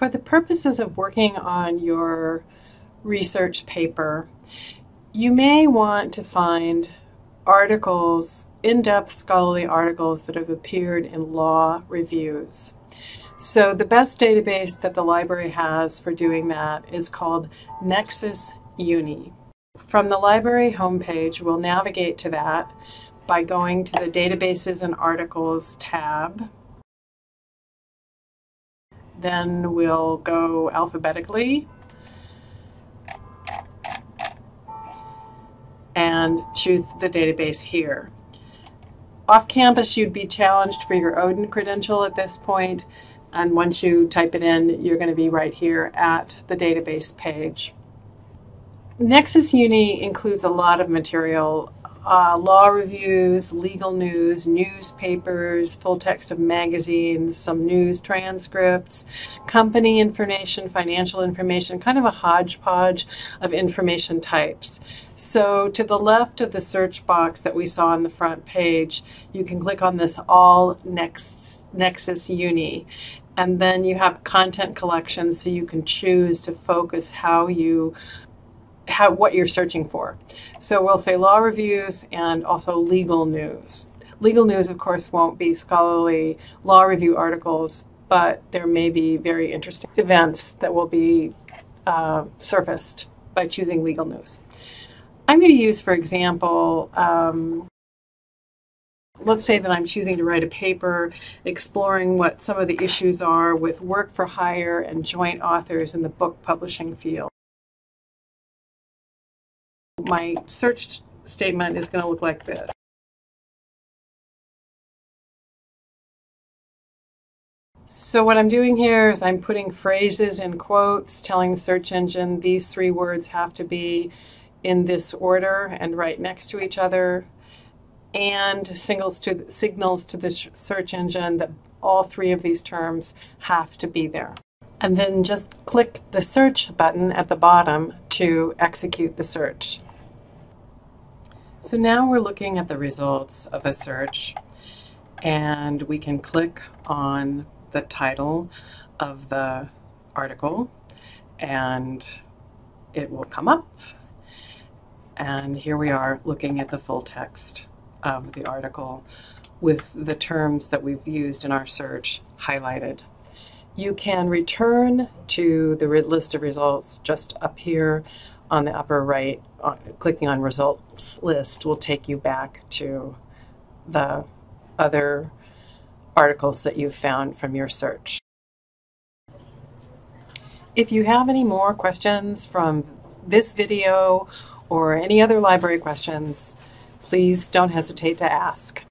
For the purposes of working on your research paper, you may want to find articles, in-depth scholarly articles that have appeared in law reviews. So the best database that the library has for doing that is called Nexis Uni. From the library homepage, we'll navigate to that by going to the Databases and Articles tab. Then we'll go alphabetically and choose the database here. Off campus, you'd be challenged for your Odin credential at this point, and once you type it in, you're going to be right here at the database page. Nexis Uni includes a lot of material uh, law reviews, legal news, newspapers, full text of magazines, some news transcripts, company information, financial information, kind of a hodgepodge of information types. So to the left of the search box that we saw on the front page, you can click on this All Next, Nexis Uni and then you have content collections so you can choose to focus how you how, what you're searching for. So we'll say law reviews and also legal news. Legal news, of course, won't be scholarly law review articles, but there may be very interesting events that will be uh, surfaced by choosing legal news. I'm going to use, for example, um, let's say that I'm choosing to write a paper exploring what some of the issues are with work for hire and joint authors in the book publishing field my search statement is going to look like this. So what I'm doing here is I'm putting phrases in quotes, telling the search engine these three words have to be in this order and right next to each other, and signals to, signals to the search engine that all three of these terms have to be there. And then just click the search button at the bottom to execute the search. So now we're looking at the results of a search and we can click on the title of the article and it will come up and here we are looking at the full text of the article with the terms that we've used in our search highlighted. You can return to the list of results just up here on the upper right, uh, clicking on results list will take you back to the other articles that you've found from your search. If you have any more questions from this video or any other library questions, please don't hesitate to ask.